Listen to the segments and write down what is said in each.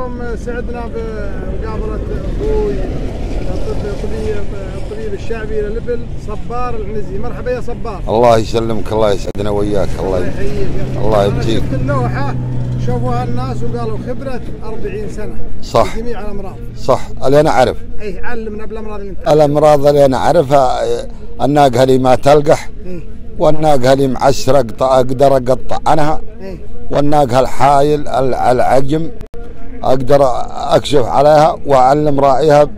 اليوم سعدنا بمقابلة أخوي الطبيب الطبيب الشعبي للإبل صبار العنزي. مرحبا يا صبار. الله يسلمك الله يسعدنا وياك الله يحييك الله أنا يبجيك. شفت اللوحة شوفوها الناس وقالوا خبرة 40 سنة. صح. جميع الأمراض. صح. اللي أنا أعرف. أي علمنا بالأمراض اللي أنت الأمراض اللي أنا أعرفها آه، الناقة اللي ما تلقح إيه. والناقة اللي معسره أقط- أقدر اقطع عنها إيه. والناقة الحايل ال- العجم. أقدر أكشف عليها وأعلم راعيها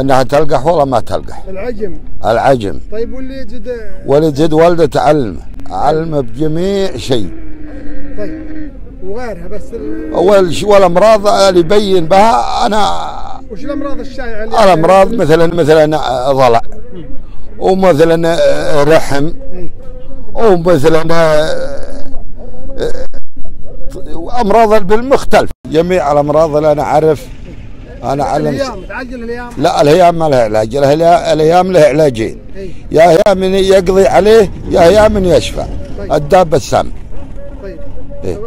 أنها تلقح ولا ما تلقح. العجم. العجم. طيب واللي يجد ولجد والدة تعلمه اعلمه بجميع شيء. طيب وغيرها بس ال... أول شيء والامراض اللي يبين بها أنا وش الأمراض الشائعة اللي الامراض مثلا مثلا ضلع. ومثلا رحم. إيه. ومثلا امراض البل مختلفه جميع الأمراض اللي أنا أعرف أنا أعلم الهيام الهيام لا الهيام ما لها علاج الهيام له علاجين. يا هيام يقضي عليه يا هيام يشفى. طيب. الدابة السام طيب. إيه.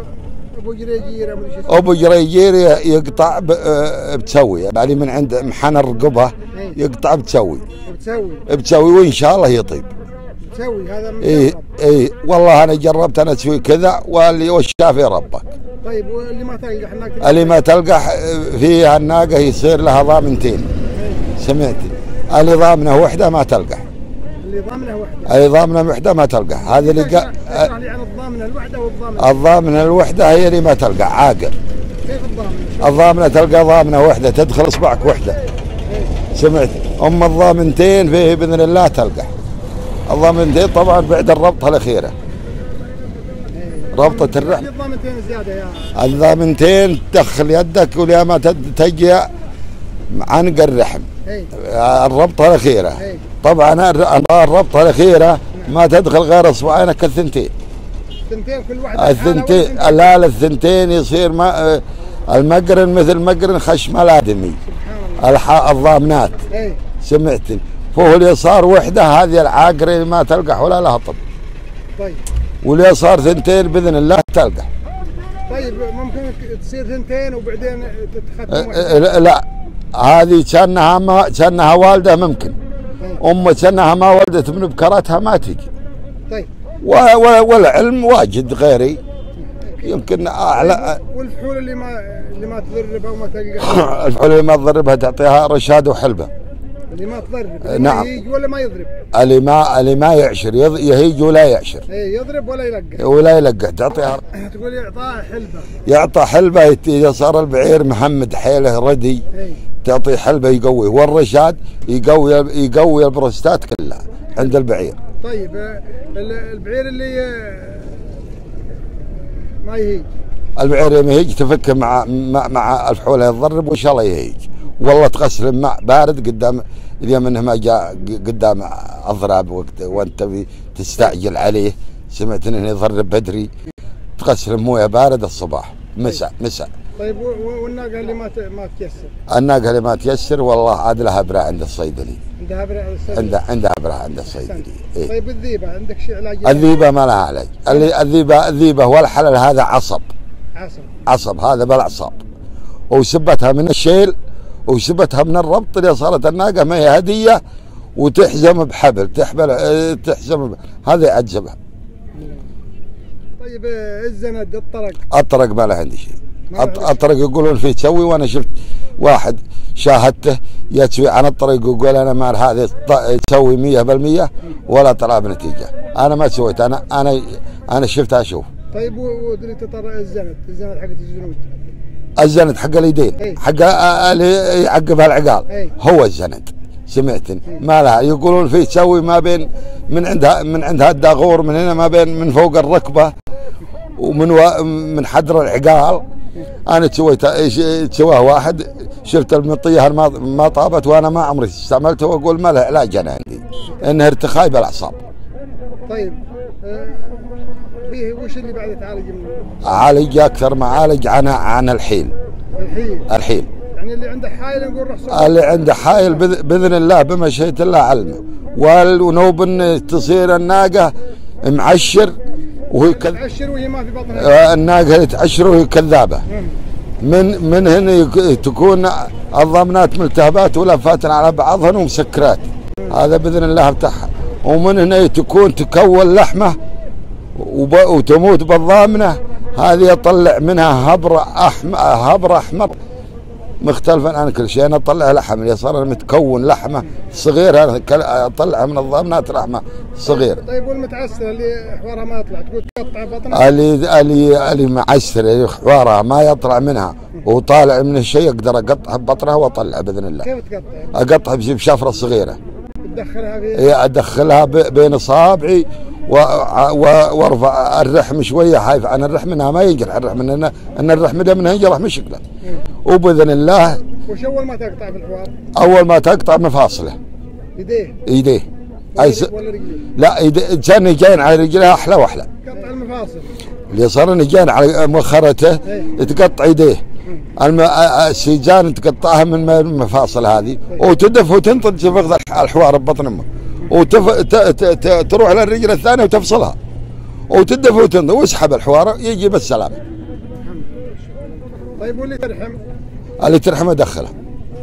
أبو جريجير أبو شو اسمه؟ أبو جريجير يقطع بتسوي. يعني من عند محن الرقبة. يقطع بتسوي. بتسوي. بتسوي وإن شاء الله يطيب. بتسوي هذا من اي. اي والله أنا جربت أنا أسوي كذا واللي والشافي ربك طيب واللي ما تلقى هناك؟ اللي ما تلقح فيها الناقه يصير لها ضامنتين. سمعت؟ اللي ضامنه وحده ما تلقح اللي ضامنه وحده. اي ضامنه وحده ما تلقح هذه اللي قا... اشرح لي عن الضامنة الوحدة والضامنة؟ الضامنة الوحدة هي اللي ما تلقح عاقل كيف الضامنة؟ الضامنة تلقى ضامنة وحدة تدخل أصبعك وحدة. سمعت؟ أم الضامنتين فيه بإذن الله تلقح الضامنتين طبعا بعد الربطة الأخيرة. ربطة الرحم الضامنتين زيادة يا الضامنتين تدخل يدك ولا ما تجي عنق الرحم. اي الربطة الأخيرة. إيه. طبعا الر- الربطة الأخيرة ما تدخل غير اصبعينك الثنتين الثنتين كل واحدة الثنتين لا الثنتين يصير ما المقرن مثل مقرن خشم الآدمي. الضامنات. اي فوق اليسار وحده هذه العاقرة ما تلقح ولا لها طب. طيب. واليسار ثنتين بإذن الله تلقح. طيب ممكن تصير ثنتين وبعدين تتختم أه، لا لا هذه كأنها ما كأنها والدة ممكن. ام كأنها ما ولدت من بكرتها ما تجي. طيب. والعلم واجد غيري. يمكن أعلى. والفحول اللي ما اللي ما تضربها وما تلقى الفحول اللي ما تضربها تعطيها رشاد وحلبة. اللي ما تضرب نعم. نعم. يجي ولا ما يضرب. اللي ما اللي ما يعشر يض- يهيج ولا يعشر. اي يضرب ولا يلقى. ولا يلقح تعطيها تقول يعطاه حلبة. يعطى حلبة إذا صار البعير محمد حيله ردي اي تعطيه حلبة يقوي والرشاد يقوي يقوي البروستات كلها عند البعير. طيب آه، ال- البعير اللي آه، ما يهيج. البعير يوم يهيج تفك مع مع, مع الفحوله يتضرب وإن شاء الله يهيج. والله تغسل ماء بارد قدام اليوم انه ما جاء قدام أضراب وقت وأنت تستعجل عليه. سمعت إنه يضرب بدري. تغسل موية بارد الصباح. مساء مساء. طيب و- و- والناقة اللي ما ما تكسر الناقة اللي ما تيسر والله عاد لها أبرة عند الصيدلي عندها برع عندها عندها أبرة عند الصيدلي إيه؟ طيب الذيبة عندك شيء علاج؟ الذيبة ما لها علاج. الذيبه الذيبة والحلل هذا عصب. عسل عصب هذا بالاعصاب وسبتها من الشيل وسبتها من الربط اللي صارت الناقة ما هي هديه وتحزم بحبل تحبل آه، تحزم هذا يعجبها طيب آه، الزند الطرق؟ اطرق ما له عندي شيء. اطرق يقولون فيه تسوي وأنا شفت واحد شاهدته يتسوي عن الطريق يقول أنا ما هذه تسوي 100% ولا طلع بنتيجة. أنا ما سويت أنا أنا أنا شفتها أشوف. طيب و- ودري تطر الزند الزند حقت الزنود. الزند حق اليدين إيه. حق اللي يعقبها العقال. إيه. هو الزند سمعتني. ما لها يقولون فيه تسوي ما بين من عندها من عندها الداغور من هنا ما بين من فوق الركبة ومن و... من حدر العقال. أنا سويت سواها واحد شفت المطية ما طابت وأنا ما عمري استعملتها وأقول ما لها علاج أنا عندي إنها ارتخاء بالاعصاب طيب فيه وش اللي بعد تعالج من عالج أكثر ما عالج عن عن الحيل. الحين الحيل. يعني اللي عنده حايل نقول روح اللي عنده حايل بإذن الله بمشيئه الله علمه ونوب تصير الناقة معشر وهي كذ... تعشر وهي ما في بطنها آه، الناقة تعشر وهي كذابة. من من هنا تكون الضمنات ملتهبات ولفات على بعضهن ومسكرات. هذا بإذن الله بتاعها. ومن هنا تكون تكون لحمة وتموت بالضامنة. هذه يطلع منها هبر احمر هبر أحمر. مختلفا عن كل شيء. أنا أطلع لحم اليسار متكون لحمة صغير أنا اطلعها من الضامنات لحمة صغير طيب والمتعسرة اللي حوارها ما يطلع؟ تقول تقطع بطنها؟ اللي اللي اللي معسر اللي حوارها ما يطلع منها. وطالع من الشيء أقدر اقطعها ببطنها وأطلع بإذن الله. كيف تقطع؟ اقطعها بش- بشفرة صغيرة. تدخلها في هي أدخلها بين اصابعي وارفع الرحم شوية خايف عن الرحم إنها ما ينجرح. الرحم ان إن الرحم ده منها ينجرح مشكله وبإذن الله وش أول ما تقطع في الحوار؟ أول ما تقطع مفاصله يديه إيديه. أي س... لا ايديه كان جاين على رجلها أحلى وأحلى. قطع المفاصل اليسار جاين على مؤخرته إيه. تقطع يديه الم... السيجان تقطعها من المفاصل هذه. وتدف وتنطج في الحوار ببطن أمه. وتف... ت... ت... ت... تروح للرجل الثانية وتفصلها. وتدف وتنطج واسحب الحوار. يجي بالسلامه طيب واللي ترحم؟ اللي ترحمه دخلها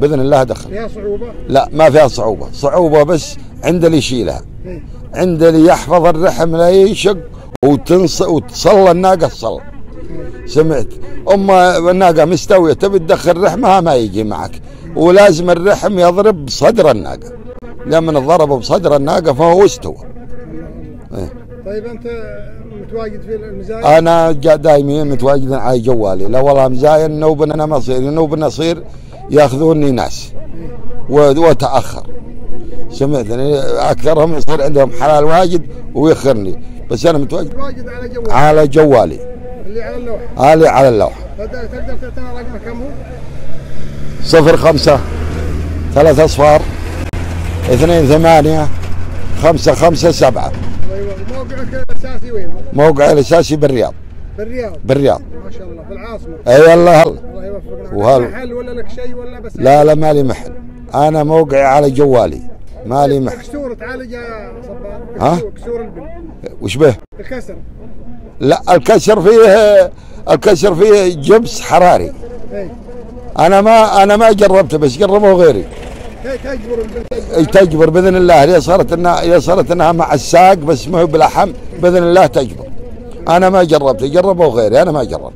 بإذن الله دخل. فيها صعوبة؟ لا ما فيها صعوبة. صعوبة بس عند اللي يشيلها. إيه. عند اللي يحفظ الرحم لا ينشق وتنص وتصلى الناقة تصلى. سمعت. اما الناقة مستوية. تبي تدخل رحمها ما يجي معك. ولازم الرحم يضرب بصدر الناقة. لما ضرب بصدر الناقه فهو استوى إيه. طيب أنت متواجد في المزايا؟ أنا جا- دايما متواجد على جوالي. لا والله مزاين نوب أنا مصير نوب نصير يأخذوني ناس. واتاخر سمعتني أكثرهم يصير عندهم حلال واجد ويخرني بس أنا متواجد على جوال على جوالي. اللي على اللوحة؟ هالي على اللوحة. تقدر تعطينا رقمه كم هو؟ صفر خمسة ثلاث أصفار اثنين ثمانية خمسة خمسة سبعة. أيوه موقعك الأساسي وين؟ موقع الأساسي بالرياض. بالرياض؟ بالرياض. ما شاء الله في العاصمة. أي الله هلا الله يوفقنا. وهل- محل ولا لك شيء ولا بس؟ لا لا مالي محل. أنا موقعي على جوالي. مالي محل. كسور تعالج يا صبار؟ ها؟ كسور- البن وش به؟ الكسر. لا الكسر فيه الكسر فيه جبس حراري. اي أنا ما أنا ما جربته بس جربه غيري. تجبر بإذن الله. هي صارت انها هي صارت إنها مع الساق بس ما هو بلحم بإذن الله تجبر. أنا ما جربت. جربوا غيري. أنا ما جربت.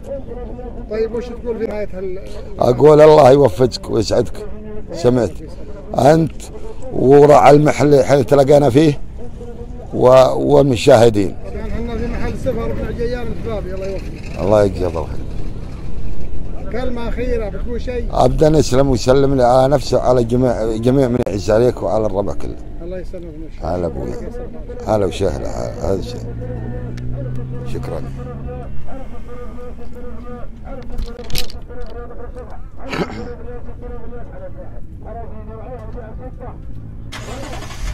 طيب وش تقول في نهاية هال أقول الله يوفقك ويسعدك. سمعت. أنت وراعي المحل اللي تلاقينا فيه و... والمشاهدين. كان إحنا في محل سفر بن عجيان الحبابي الله يوفقك. الله يجزاه الله خير كلمه اخيره بتقول شيء. ابدا نسلم ويسلم لي على نفسه على جميع جميع من يعز عليك وعلى الربع كله. الله يسلمك. هلا صبار. هلا وسهلا. هذا الشيء شكرا.